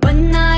but i